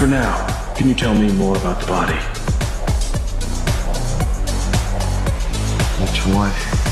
for now, can you tell me more about the body? Which one?